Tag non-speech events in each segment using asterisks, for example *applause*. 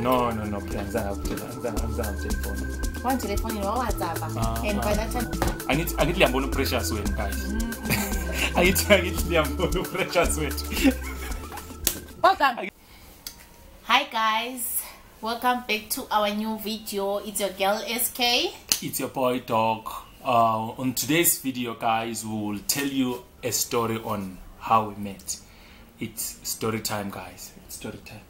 no no no ngizange akutshela ngizange ngizange ngitshela phone. Ah, and by that time angithi angithi liyambona uprecious wenu guys. Angithi angithi liyambona uprecious wethu welcome hi guys. Welcome back to our new video. It's your girl sk it's your boy Doc uh, on today's video guys we will tell you a story on how we met. It's story time guys. It's story time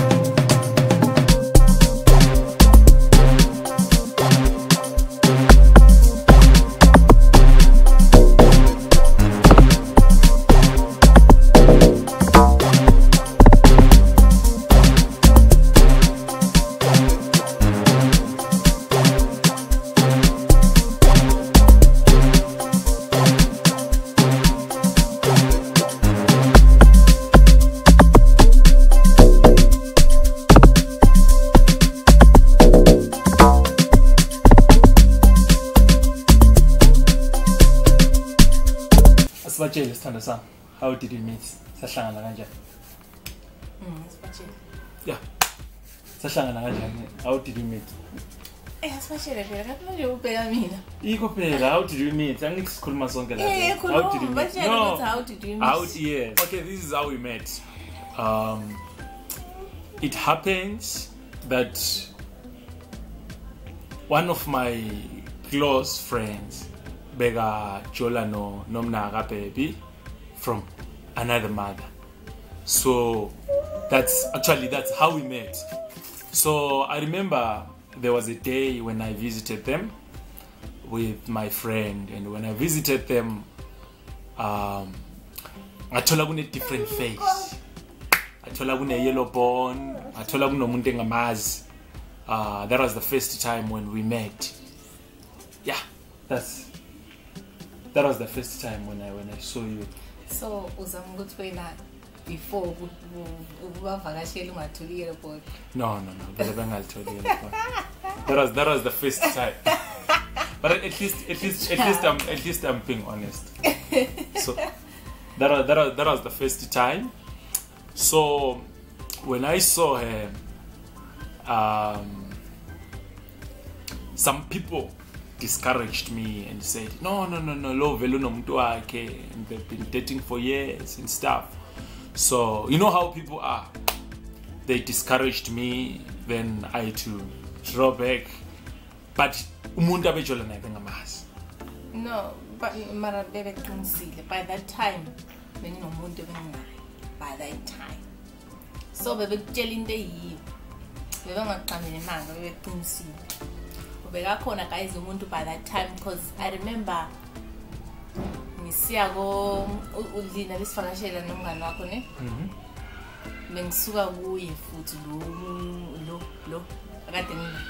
asibatshele sithando sami how did we meet? Sahlangana kanjani? Mm, asibatshele yeah sahlangana kanjani? How did we meet? Eh, asibatshele phela kathi manje ubheka mina. Ikho phela how did we meet? Angithi sikhuluma sonke la Eh, how did we khuluma meet? Batshele ukuthi how did you How meet yes. Okay, this is how we met. Um, it happens that one of my close friends, No Nomnaga baby, from another mother. So that's actually that's how we met. So I remember there was a day when I visited them with my friend, and when I visited them, um, ngathola kune different face ngathola kune yellow bone ngathola kunomuntu engamazi uh, that was the first time when we met yeah that's that was the first time when i when i saw you. So uzama ukuthi wena before uku- u- ukubavakashela ungatholi i-report no no no vele bengalitholi bone that was that was the first time. But at least at least at least i'm at least i'm being honest. So that was, that was that was the first time. So when i saw her um some people discouraged me and said no no no no lo vele unomuntu wakhe and they've been dating for years and stuff. So you know how people are. They discouraged me then i had to draw back. But umuntu abejola naye bengamazi. No but mara bebeqinisile by that time benginomuntu ebenginaye by that time. So bebekutshela into eyiyo bebengaqambeli emanga bebeqinisile ubekakhona guys umuntu by that time because i remember ngisiya ko ulina besivakashela nomngane wakho ne? Bengisuka kuye futhi lo lo lo akade ngina.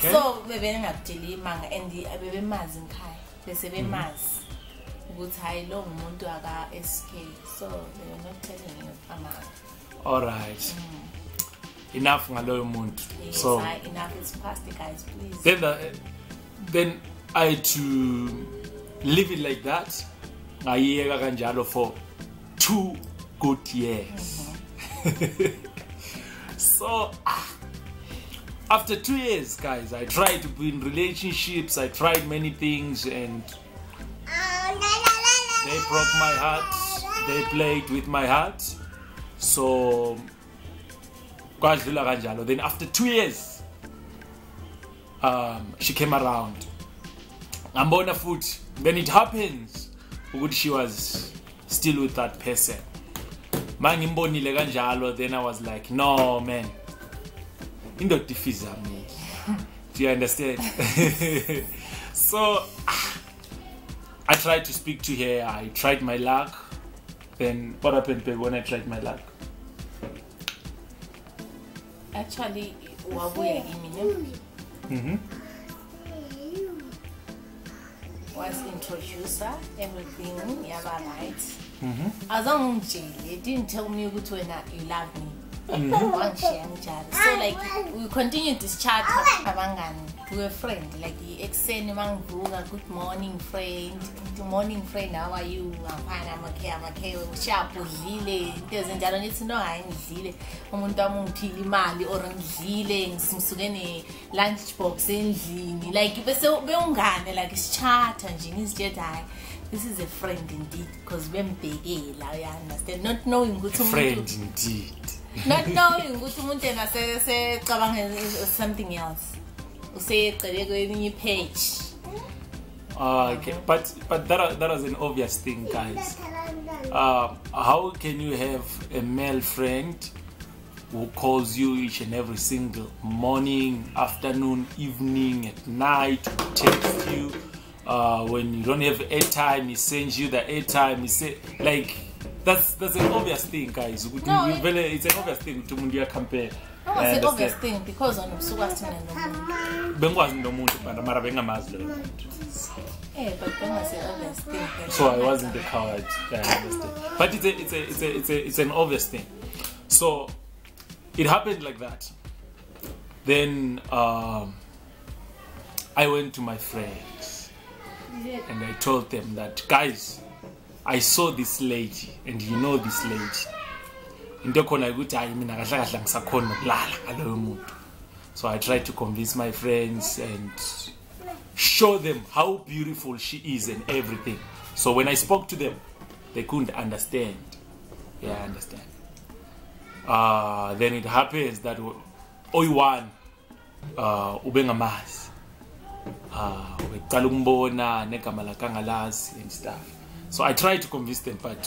So bebengakutsheli imanga and bebemazi ngikhaya bese bemazi ukuthi hayi lo ngumuntu aka-sk so they were not telling amanga. All right enough ngaloyo muntu yes, so hayi, enough is past guys please. then the, then i had to leave it like that. Ngayiyeka kanjalo for two good years. *laughs* So ah, after two years guys i tried to be in relationships. I tried many things and they broke my heart. They played with my heart. So kwadlula kanjalo. Then after two years um, she came around. Ngambona futhi then it happens ukuthi she was still with that person. Ma ngimbonile kanjalo then i was like no man. Indoda ifizamile do you understand? *laughs* So ah, i tried to speak to her. I tried my luck. Then what happened babe? When i tried my luck actually wabuya kimi ne mm-hmm. was introducer everything yaba right. Mm-hmm. azange ungitshele didn't tell me ukuthi wena you love me wangishiya njalo so like we continued this chat abangani we were friend like ekuseni mangivuka good morning friend. Good morning friend how are you? Ngafana amakhe amakhe sharp udlile. Into ezinjalo nithi no hayi ngidlile. Umuntu wami ungiphile imali or ngidlile ngisuke ne-lunch box endlini. Like bese bewungane like sichatha nje ngizitshela hayi this is a friend indeed because bembhekela uya-understand not knowing ukuthi friend umuntu indeed not knowing ukuthi umuntu yena se- secabanga something else usegcele kweminye ipage Uh, okay, but but that that was an obvious thing, guys. Uh, how can you have a male friend who calls you each and every single morning, afternoon, evening, at night, texts you uh, when you don't have airtime, he sends you the airtime. He say like that's that's an obvious thing, guys. No, You it- vele- It's an obvious thing to mundia compare. no it's an obvious thing because wona usuke athina nomuntu Bengikwazi nomuntu mara mara bengamazi loyo muntu. eh but bengase-obvious thing so I wasn't a coward. Yeah, I understand. But it's a, it's a, it's a, it's a, it's an obvious thing. So it happened like that. Then um, I went to my friends and I told them that guys, I saw this lady and you know this lady. into ekhona ukuthi hayi mina kahle kahle ngisakhona nokulala ngaloyo muntu. So i tried to convince my friends and show them how beautiful she is and everything. So when i spoke to them they couldn't understand. Yeah i understand. Uh, then it happens that oyi-one uh, ube ngamazi. Uh, beqala ukumbona negama lakhe angalazi and stuff so i tried to convince them but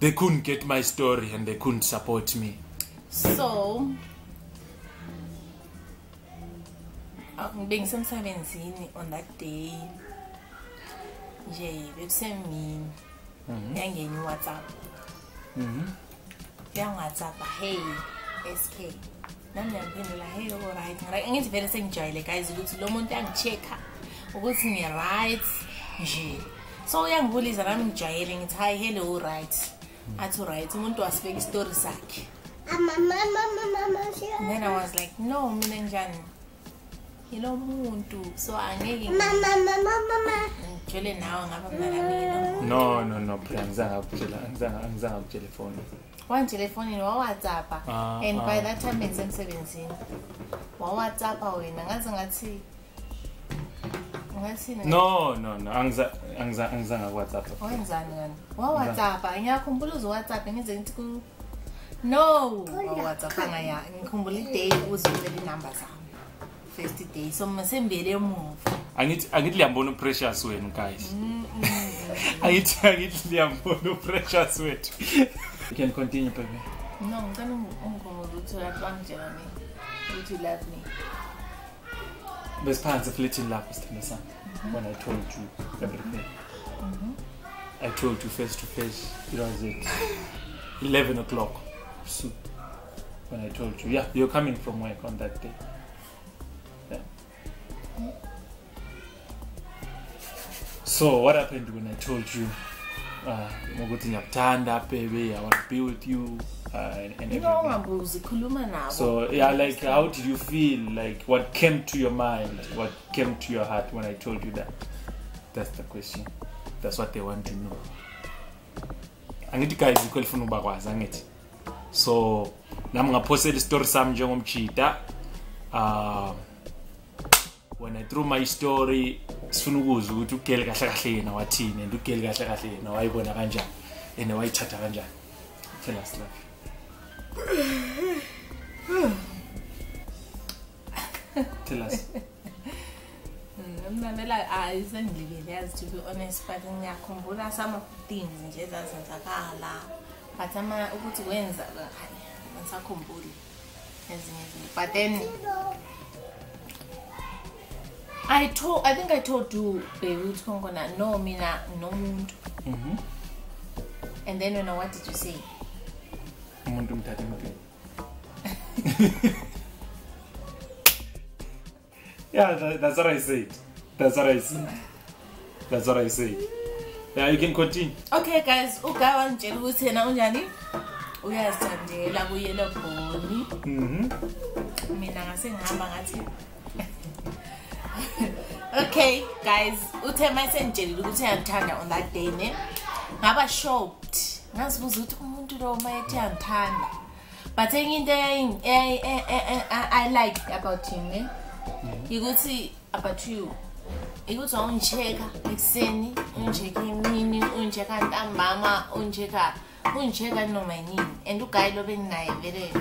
they couldn't get my story and they couldn't support me. So being some uh, bengisemsebenzini on that day? Nje bekusemini yangena iwhatsapp yangi-whatsapp hey sk nami yamphendula hey oright ngithi vele sengijwayele guys ukuthi lo muntu yangi-check-a ukuthi ngi-right nje so uyangibuliza nami ngijwayele ngithi hayi hello right athi right umuntu wasibeka isitori sakhe And then I was like, no, mina njani. Yilo muntu. So angeke ngijole nawe ngaba mnanami yilo. no no no phela angizange akutshela angizange angizange akutshele phone Wangitshela efonini wa WhatsApp Ah, and by ah. that time bengisemsebenzini. Wa WhatsApp wena ngaze ngathi ngathi no no no. Angiza angiza angizange akuwhatsapp wenzani kani Wa WhatsApp ngiyakhumbula uzo WhatsApp. Ngize ngithi ku No, wa WhatsApp ngikhumbula i-day inumber inamba zami. First day. So masembele emuva. angithi angithi liyambona uprecious wenu guys. *laughs* Angithi angithi liyambona uprecious wethu. You can continue baby. No, ngicela ungikhumbuza ukuthi bangitshela mina ukuthi you love me. Besiphansi flirting lapho sithanda sami when i told you everything i told you face to face it was at 11 o'clock so when i told you. Yeah you're coming from work on that day. Yeah. so what happened when i told you uh, ngiyakuthanda baby i want to be with you uh, and, and Into everything ungabuzi khuluma nabo. So yeah, like how did you feel? Like what came to your mind? What came to your heart when I told you that? That's the question. That's what they want to know. Angithi guys ikho lifuna ubakwazi angithi. So nami ngaphosela story sami njengomchita. Uh, when I threw my story sifuna ukuzwa ukuthi ugeli kahle kahle yena wathini and ugeli kahle kahle yena wayibona kanjani and wayithatha kanjani. Tell us love. Tell us. Mnamela hayi sengilibele yazi to be honest but ngiyakhumbula some of things nje ezazenzakala. But ama ukuthi wenza hayi ngisakhumbuli ezinye izinto. But then I told I think I told you ukuthi khona no mina nomuntu. Mhm. And then when what did you say? Umuntu umthathe empini *laughs* yeah that, that's what i said. That's what i said. That's what i said. Yeah you can continue. Okay guys, ugawa ngitshela ukuthi yena unjani? uyazithandela kuyelo bhoni Mhm. mina ngase ngihamba ngathi *laughs* okay guys uthe uma senitshelile ukuthi uyangithanda on that day ne? Ngaba shocked. Ngazibuza ukuthi umuntu lo uma ethi uyangithanda but enye into eyayi- eyayi- e- e- e- I- like about him ne yikuthi about you. Ikuthi ungisheka ekuseni ungisheka emini ungisheka ntambama ungisheka ungisheka noma yini. And ugayi lo benginaye vele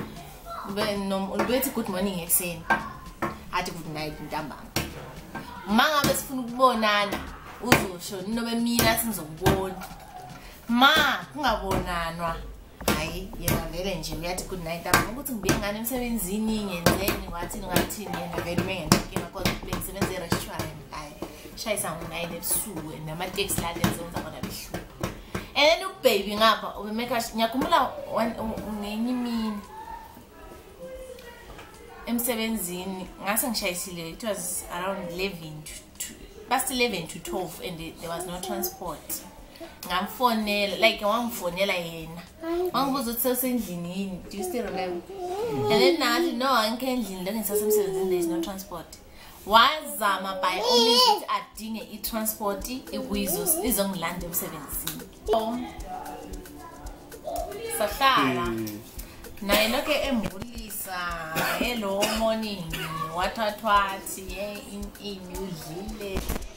bethi good morning ekuseni. Athi good night ntambama. Uma ngabe sifuna ukubonana uzosho noma mina singizokubona. Ma kungabonanwa. Hayi yena vele nje uyathi good night ntambama ukuthi ngibuye ngane emsebenzini ngenzeni ngathini ngathini yena vele uma ngenankinga kodwa bengisebenza e-restaurant hayi shayisa ngo-nine ebusuku and namateksi la lenzenza bona behluka and then ubaby ngapha ubemeka ngiyakhumbula ngenye imini emsebenzini ngase ngishayisile it was around 11 to, to basi 11 to 12 and there was no transport ngamfonela like wangifonela yena. Wangibuza ukuthi sewusendlini yini? Do you still remember? And then nathi no angikho endlini le ngisasemsebenzini there is no transport. Wazama by all means ukuthi adinge i-transport ikuyizo izongilanda emsebenzini. So, sahlala naye lokhe embulisa hello morning. Wathathwathi ye ini udlile. transport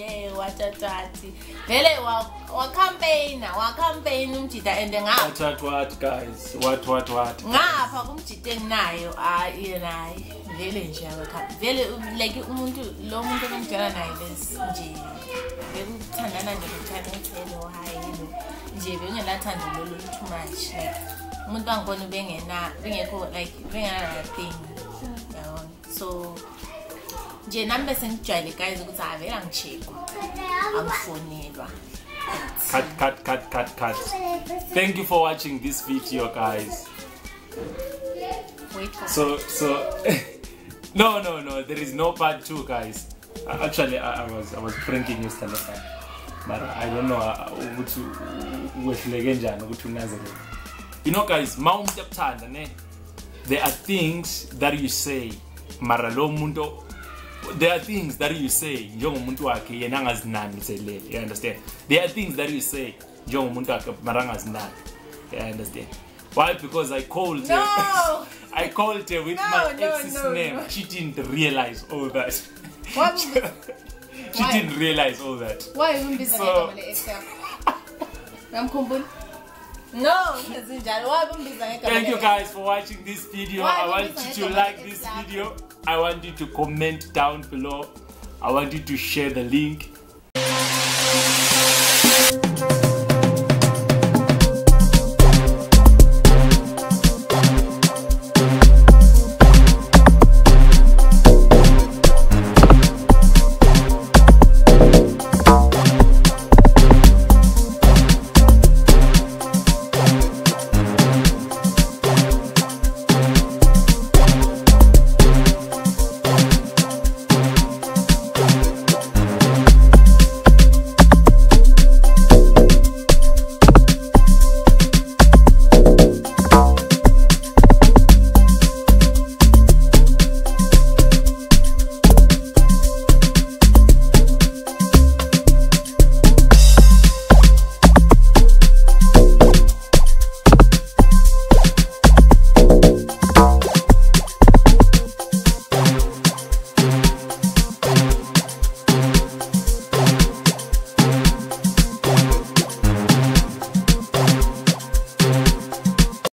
ye wathathwathi vele wa- wacampaigna wacampaign umjida and ngapha What, guys? What, what, what? ngapha kumjida enginayo hayi yena hayi vele nje vele like umuntu lo muntu ebengijala naye bes nje bekuthandana nje ngokuthanda hello hayi hello nje bengenathando lolo too much like umuntu angibona bengena bengekho like bengena-thing yabona so nje nami bese ukuthi hayi vele angishekwa angifonelwa Cut, cut, cut, cut, cut. Thank you for watching this video, guys. wait for So, so, *laughs* no, no, no. There is no part two, guys. Actually, I, I was, I was pranking you, Stefan. But I don't know uh, ukuthi wehluleke njani ukuthi unazele. You know, guys, ma umuntu ne. There are things that you say, mara lo muntu there are things that you say njengomuntu wakhe yena angazinani selele you understand? There are things that you say njengomuntu wakhe mara angazinani you understand? Why? Because i called her. *laughs* I called her with No, my no, ex's no, name. no. she didn't realize all that. Why- *laughs* she Why? didn't realize all that. Why umbiza So- le-ex yakho ngamkhumbula no ngezinjalo why umbiza ngegama Thank you guys for watching this video. Why I want you to like this video. I want you to comment down below. I want you to share the link.